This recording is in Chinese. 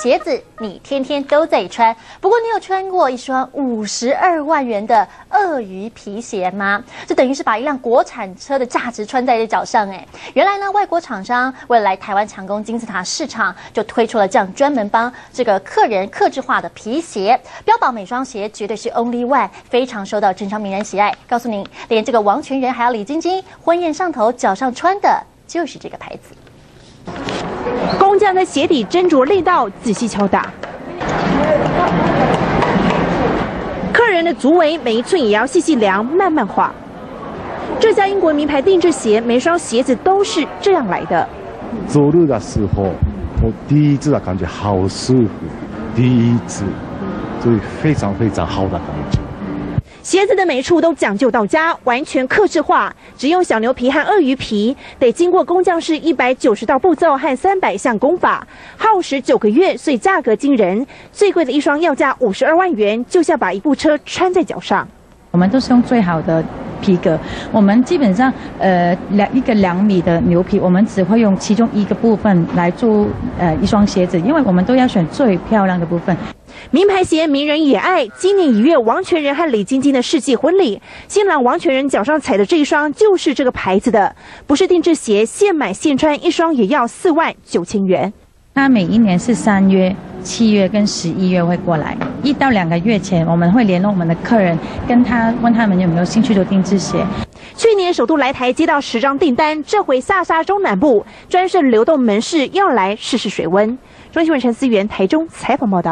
鞋子你天天都在穿，不过你有穿过一双五十二万元的鳄鱼皮鞋吗？这等于是把一辆国产车的价值穿在这脚上哎。原来呢，外国厂商为了来台湾抢攻金字塔市场，就推出了这样专门帮这个客人客制化的皮鞋，标榜每双鞋绝对是 Only One，非常受到正常名人喜爱。告诉您，连这个王全仁还有李晶晶婚宴上头脚上穿的就是这个牌子。工匠在鞋底斟酌力道，仔细敲打。客人的足围每一寸也要细细量，慢慢画。这家英国名牌定制鞋，每双鞋子都是这样来的。走路的时候，我第一次的感觉好舒服，第一次，所以非常非常好的感觉。鞋子的每处都讲究到家，完全克制化，只用小牛皮和鳄鱼皮，得经过工匠师一百九十道步骤和三百项功法，耗时九个月，所以价格惊人。最贵的一双要价五十二万元，就像把一部车穿在脚上。我们都是用最好的皮革，我们基本上呃两一个两米的牛皮，我们只会用其中一个部分来做呃一双鞋子，因为我们都要选最漂亮的部分。名牌鞋，名人也爱。今年一月，王全仁和李晶晶的世纪婚礼，新郎王全仁脚上踩的这一双就是这个牌子的，不是定制鞋，现买现穿，一双也要四万九千元。他每一年是三月、七月跟十一月会过来，一到两个月前我们会联络我们的客人，跟他问他们有没有兴趣做定制鞋。去年首都来台接到十张订单，这回下沙中南部专设流动门市，要来试试水温。中新闻陈思源台中采访报道。